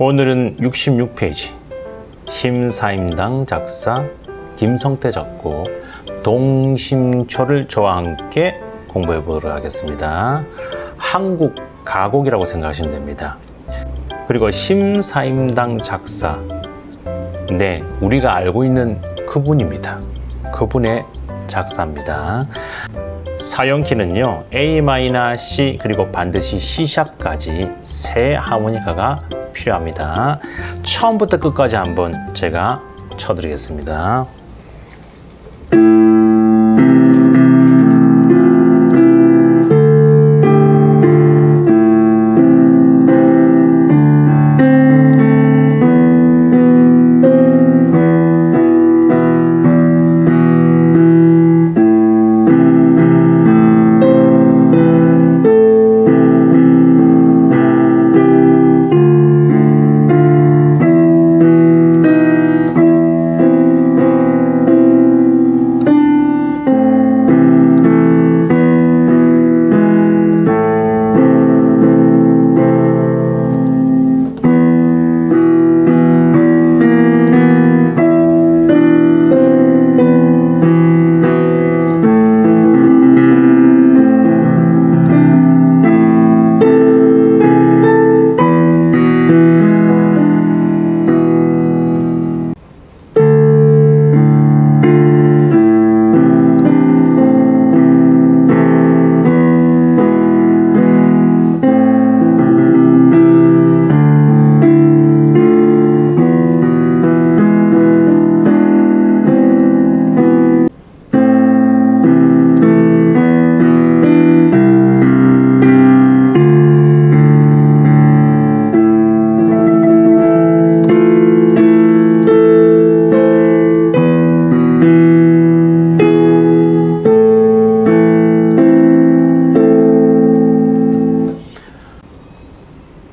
오늘은 66페이지 심사임당 작사 김성태 작곡 동심초를 저와 함께 공부해 보도록 하겠습니다. 한국 가곡이라고 생각하시면 됩니다. 그리고 심사임당 작사 네, 우리가 알고 있는 그분입니다. 그분의 작사입니다. 사용키는요 A 마이너 C 그리고 반드시 C샵까지 세 하모니카가 필요합니다. 처음부터 끝까지 한번 제가 쳐드리겠습니다.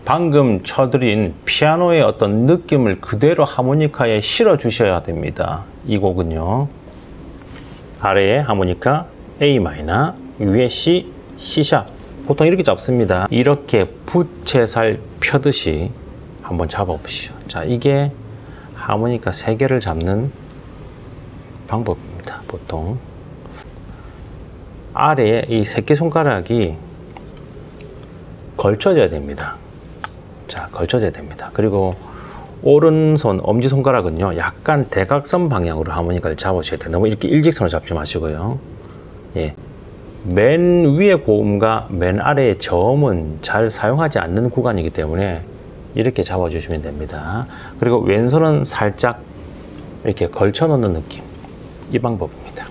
방금 쳐드린 피아노의 어떤 느낌을 그대로 하모니카에 실어 주셔야 됩니다. 이 곡은요. 아래에 하모니카 A 위에 C, C샵. 보통 이렇게 잡습니다. 이렇게 부채살 펴듯이 한번 잡아보시죠. 자, 이게 하모니카 세 개를 잡는 방법입니다. 보통 아래에 이 새끼 손가락이 걸쳐져야 됩니다. 자, 걸쳐져야 됩니다. 그리고 오른손 엄지손가락은요, 약간 대각선 방향으로 하모니카를 잡으셔야 돼요. 너무 이렇게 일직선으로 잡지 마시고요. 예. 맨 위의 고음과 맨 아래의 저음은 잘 사용하지 않는 구간이기 때문에 이렇게 잡아주시면 됩니다. 그리고 왼손은 살짝 이렇게 걸쳐 놓는 느낌. 이 방법입니다.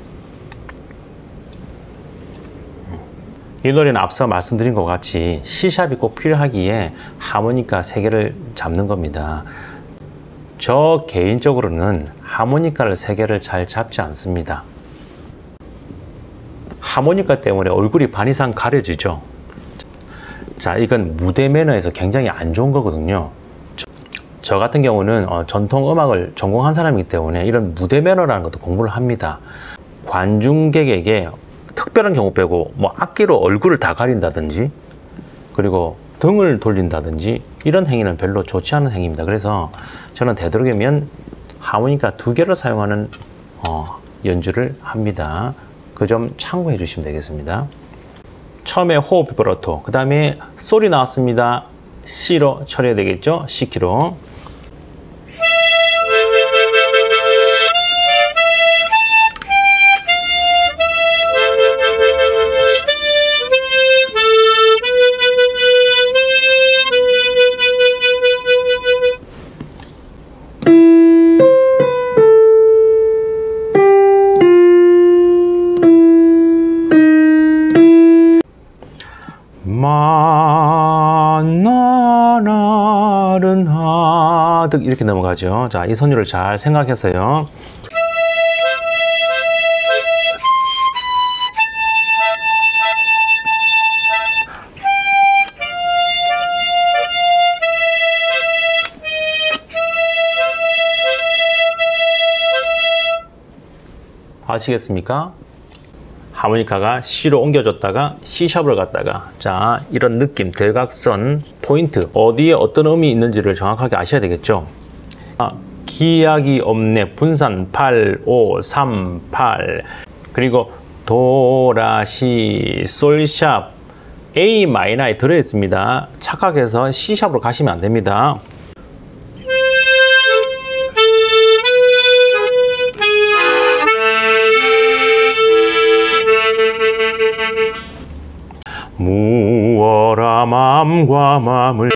이 노래는 앞서 말씀드린 것 같이 C샵이 꼭 필요하기에 하모니카 3개를 잡는 겁니다. 저 개인적으로는 하모니카를 3개를 잘 잡지 않습니다. 하모니카 때문에 얼굴이 반 이상 가려지죠. 자, 이건 무대 매너에서 굉장히 안 좋은 거거든요. 저, 저 같은 경우는 어, 전통 음악을 전공한 사람이기 때문에 이런 무대 매너라는 것도 공부를 합니다. 관중객에게 특별한 경우 빼고 뭐 악기로 얼굴을 다 가린다든지 그리고 등을 돌린다든지 이런 행위는 별로 좋지 않은 행위입니다. 그래서 저는 되도록이면 하모니카 두 개를 사용하는 어, 연주를 합니다. 그 점 참고해 주시면 되겠습니다. 처음에 호흡 비브라토, 그 다음에 소리 나왔습니다. C로 처리해야 되겠죠? C키로. 만나 나른 하득 이렇게 넘어가죠. 자, 이 선율을 잘 생각해서요. 아시겠습니까? 하모니카가 C로 옮겨줬다가 C샵으로 갔다가 자 이런 느낌 대각선 포인트 어디에 어떤 음이 있는지를 정확하게 아셔야 되겠죠. 아, 기약이 없네 분산 8 5 3 8 그리고 도라시 솔샵 A 마이너에 들어 있습니다. 착각해서 C 샵으로 가시면 안 됩니다. 마음과 마음을